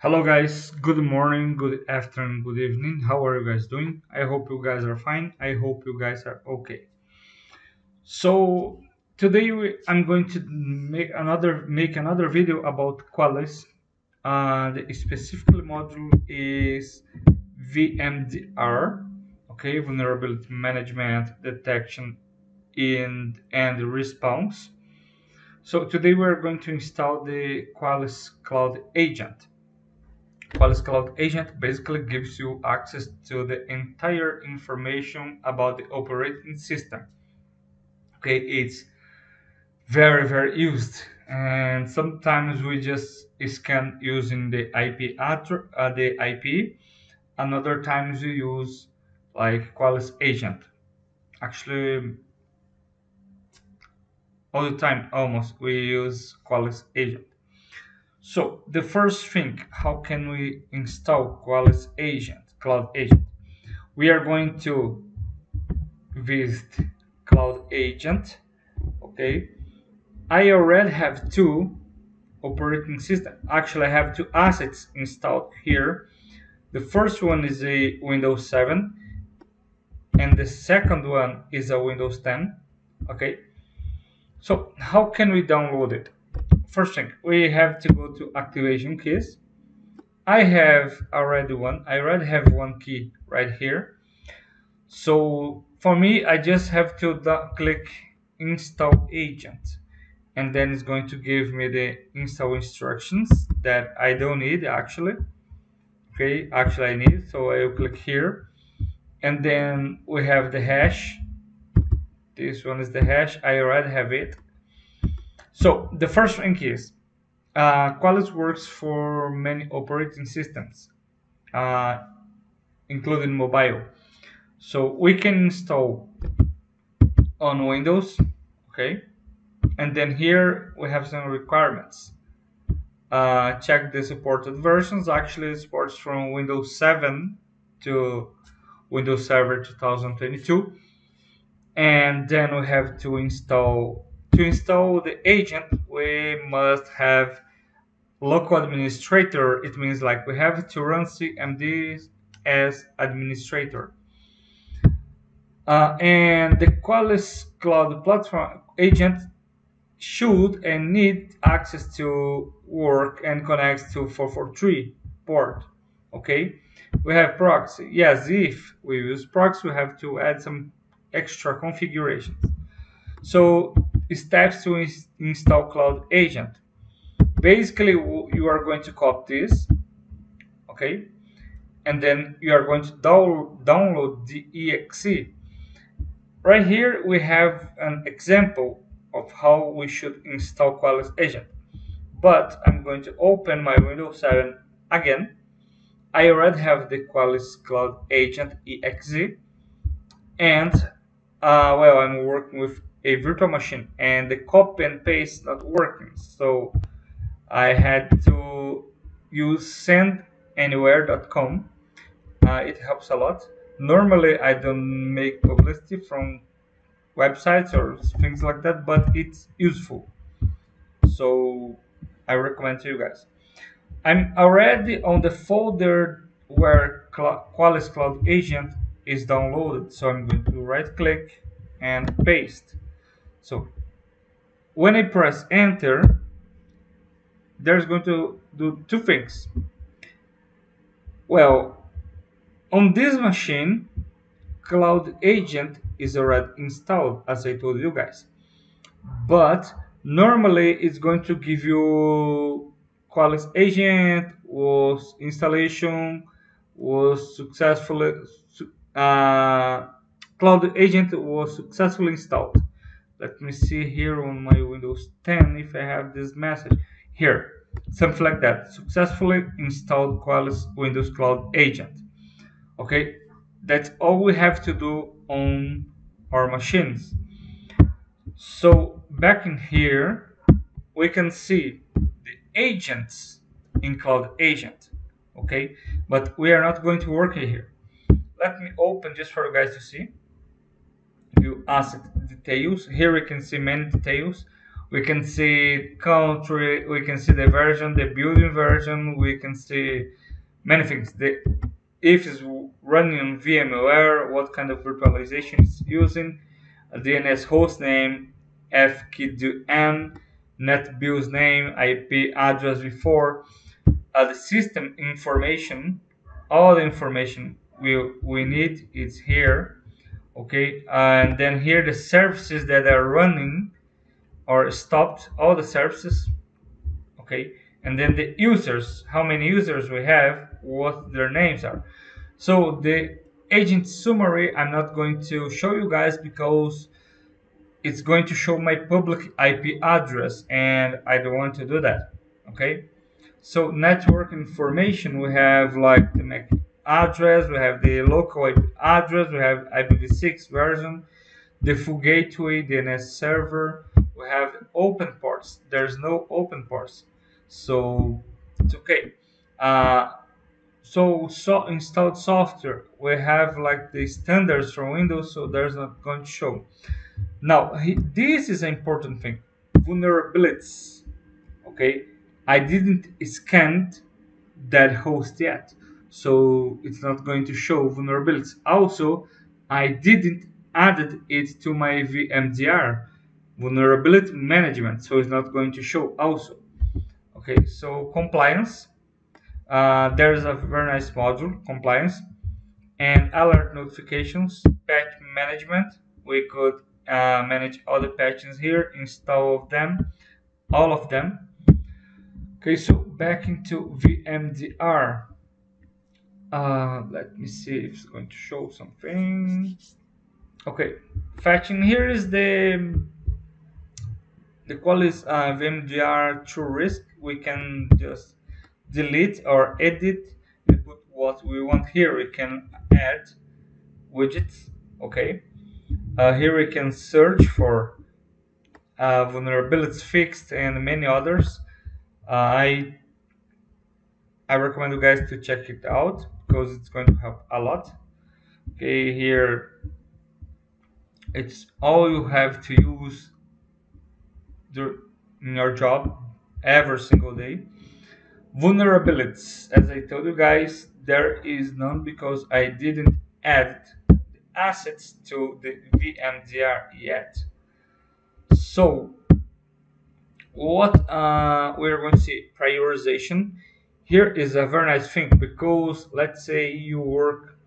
Hello guys, good morning, good afternoon, good evening. How are you guys doing? I hope you guys are fine. I hope you guys are okay. So today we, I'm going to make another make another video about Qualys. Uh, the specific module is VMDR, okay, vulnerability management, detection, and and response. So today we're going to install the Qualys Cloud Agent. Qualys Cloud Agent basically gives you access to the entire information about the operating system. Okay, it's very very used, and sometimes we just scan using the IP uh, the IP. Another times we use like Qualys Agent. Actually, all the time almost we use Qualys Agent. So the first thing, how can we install Qualys Agent, Cloud Agent? We are going to visit Cloud Agent. Okay, I already have two operating system. Actually, I have two assets installed here. The first one is a Windows 7, and the second one is a Windows 10. Okay, so how can we download it? First thing we have to go to activation keys. I have already one. I already have one key right here. So for me I just have to click install agent. And then it's going to give me the install instructions that I don't need actually. Okay actually I need. So I will click here. And then we have the hash. This one is the hash. I already have it so the first thing is uh, Qualys works for many operating systems, uh, including mobile. So we can install on Windows, okay? And then here we have some requirements. Uh, check the supported versions. Actually, it supports from Windows 7 to Windows Server 2022. And then we have to install to install the agent, we must have local administrator. It means like we have to run CMD as administrator. Uh, and the Qualys Cloud Platform agent should and need access to work and connect to 443 port. Okay, we have proxy. Yes, if we use proxy, we have to add some extra configurations. So steps to ins install Cloud Agent. Basically, you are going to copy this, okay, and then you are going to download, download the exe. Right here, we have an example of how we should install Qualys Agent. But I'm going to open my Windows 7 again. I already have the Qualys Cloud Agent exe, and uh, well, I'm working with a virtual machine and the copy and paste not working. So I had to use sendanywhere.com uh, it helps a lot. Normally I don't make publicity from websites or things like that but it's useful. So I recommend to you guys. I'm already on the folder where Qualys Cloud Agent is downloaded so I'm going to right click and paste so when I press enter, there's going to do two things. Well, on this machine, Cloud Agent is already installed, as I told you guys. But normally it's going to give you Qualys Agent was installation was successfully uh, Cloud Agent was successfully installed let me see here on my Windows 10 if I have this message. Here something like that. Successfully installed Qualys Windows Cloud Agent. Okay that's all we have to do on our machines. So back in here we can see the agents in Cloud Agent. Okay but we are not going to work here. Let me open just for you guys to see view asset details. Here we can see many details. we can see country we can see the version the building version we can see many things the if it's running on VMware what kind of virtualization it's using DNS host name FQDN NetBIOS name IP address before uh, the system information all the information we we need is here okay and then here the services that are running or stopped all the services okay? And then the users how many users we have what their names are. So the agent summary i'm not going to show you guys because it's going to show my public ip address and i don't want to do that okay? So network information we have like the address we have the local address we have ipv6 version default gateway dns server we have open ports. There's no open ports. So it's okay. Uh, so so installed software we have like the standards from windows so there's not going to show. Now he, this is an important thing. Vulnerabilities. Okay? I didn't scan that host yet so it's not going to show vulnerabilities. Also i didn't added it to my vmdr vulnerability management so it's not going to show also. Okay so compliance. Uh, there's a very nice module compliance and alert notifications patch management. We could uh, manage all the patches here install of them all of them. Okay so back into vmdr uh, let me see if it's going to show something. Okay fetching here is the the Qualys uh, vmdr true risk we can just delete or edit. And put what we want. Here we can add widgets. Okay. Uh, here we can search for uh, vulnerabilities fixed and many others. Uh, i i recommend you guys to check it out because it's going to help a lot. Okay here it's all you have to use in your job every single day. Vulnerabilities. As i told you guys there is none because i didn't add the assets to the vmdr yet. So what uh, we're going to see prioritization here is a very nice thing because let's say you work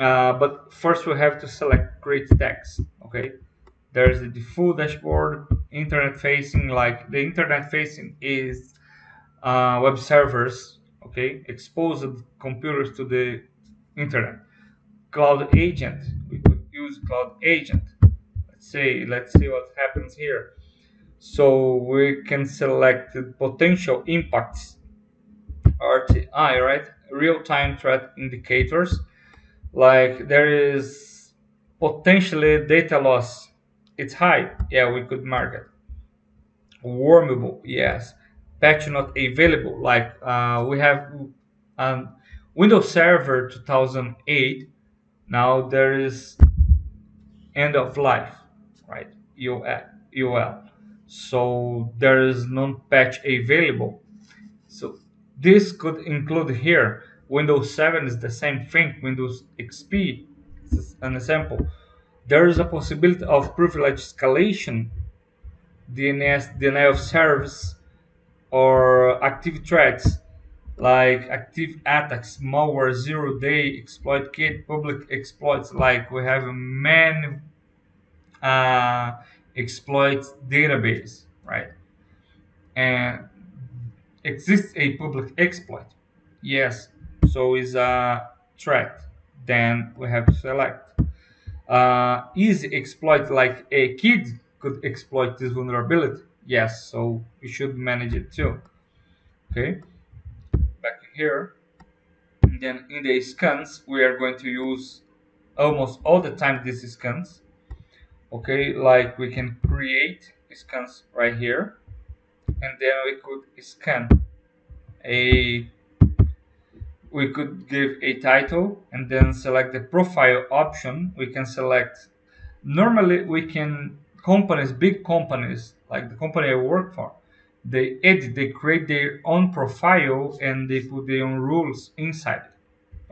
uh, but first we have to select create text okay? There's the full dashboard internet facing like the internet facing is uh, web servers okay? Exposed computers to the internet. Cloud agent we could use cloud agent. Let's say let's see what happens here. So we can select potential impacts RTI right? Real-time threat indicators. Like there is potentially data loss. It's high. Yeah we could mark it. Wormable yes. Patch not available. Like uh, we have um, windows server 2008 now there is end of life right? Ul so there is no patch available. So this could include here windows 7 is the same thing windows xp is an example there is a possibility of privilege escalation DNS denial of service or active threats like active attacks, malware, zero day exploit kit, public exploits like we have many uh, exploit database, right? And exists a public exploit. Yes, so is a threat. Then we have to select. Uh, easy exploit like a kid could exploit this vulnerability yes so we should manage it too okay back here and then in the scans we are going to use almost all the time these scans okay like we can create scans right here and then we could scan a we could give a title and then select the profile option we can select normally we can companies big companies like the company I work for, they edit, they create their own profile and they put their own rules inside.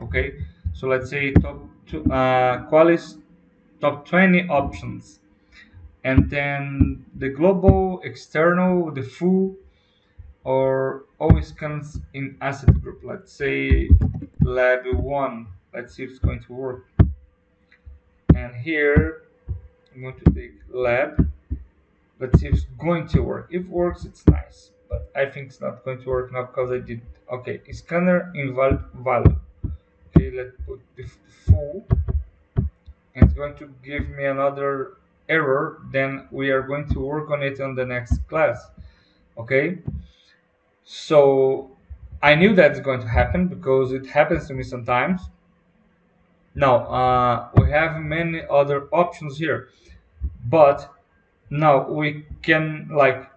Okay, so let's say top two, uh, Qualys top 20 options, and then the global, external, the full, or always comes in asset group. Let's say lab one. Let's see if it's going to work. And here I'm going to take lab. Let's see if it's going to work. If it works, it's nice. But I think it's not going to work now because I did. Okay, scanner invalid value. Okay, let's put the full. And it's going to give me another error. Then we are going to work on it on the next class. Okay. So I knew that's going to happen because it happens to me sometimes. Now uh, we have many other options here, but now we can like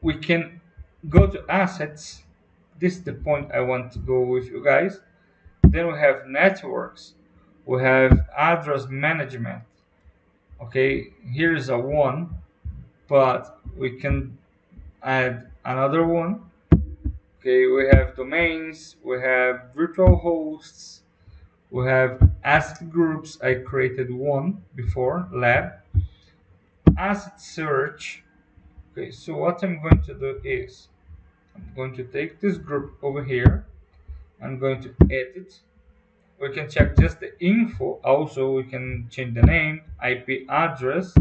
we can go to assets. This is the point I want to go with you guys. Then we have networks. We have address management. Okay, here's a one, but we can add another one. Okay, we have domains, we have virtual hosts, we have asset groups. I created one before, lab. Asset search. Okay, so what I'm going to do is I'm going to take this group over here. I'm going to edit we can check just the info. Also we can change the name ip address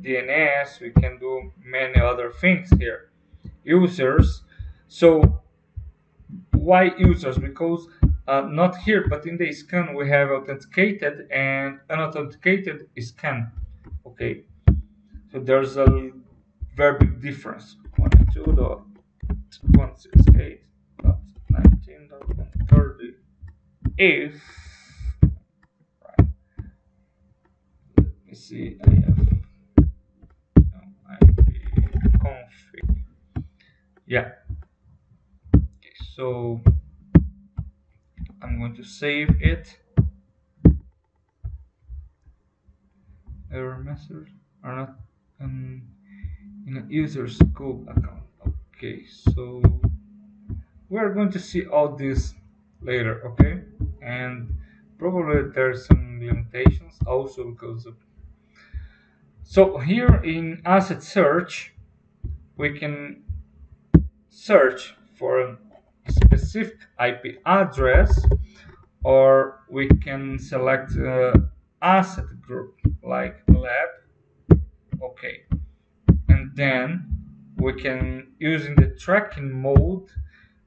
dns we can do many other things here. Users. So why users? Because uh, not here but in the scan we have authenticated and unauthenticated scan. Okay. So there's a very big difference. 1.2.168.19.130 if right, let me see, I have IP config. Yeah. Okay, so I'm going to save it. Error message are not um, in a user scope account. Okay so we're going to see all this later okay and probably there's some limitations also because of so here in asset search we can search for a specific IP address or we can select an asset group like lab okay and then we can using the tracking mode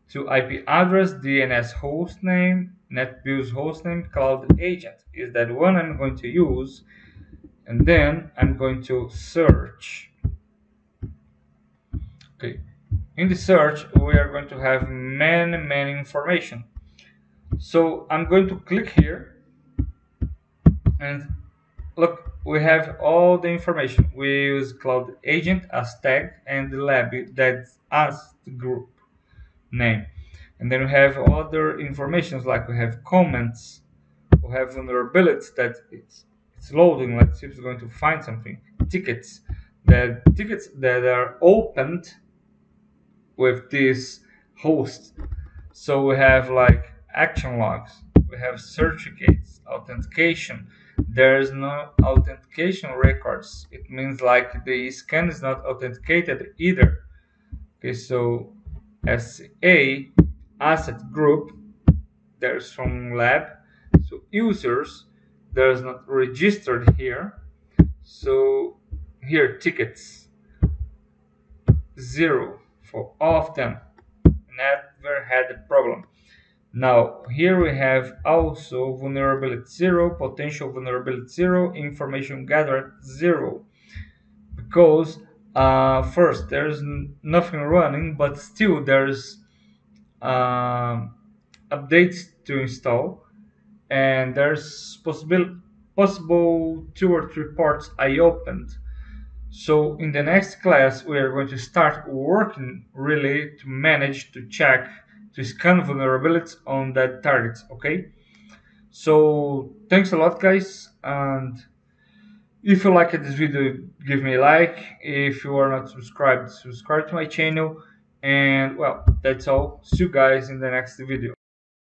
to IP address DNS hostname NetBIOS hostname cloud agent is that one I'm going to use and then I'm going to search. Okay. In the search we are going to have many many information. So I'm going to click here and look we have all the information. We use cloud agent as tag and the lab that's as the group name and then we have other informations like we have comments we have vulnerabilities that it's it's loading let's see if it's going to find something tickets the tickets that are opened with this host. So we have like action logs, we have certificates, authentication. There's no authentication records. It means like the scan is not authenticated either. Okay, so SA asset group, there's from lab. So users, there's not registered here. So here tickets zero for all of them. Never had a problem. Now, here we have also vulnerability zero, potential vulnerability zero, information gathered zero. Because uh, first, there's nothing running, but still there's uh, updates to install, and there's possible possible two or three parts I opened so in the next class, we are going to start working really to manage, to check, to scan vulnerabilities on that target. targets, okay? So thanks a lot guys and If you liked this video, give me a like. If you are not subscribed, subscribe to my channel. And well, that's all. See you guys in the next video.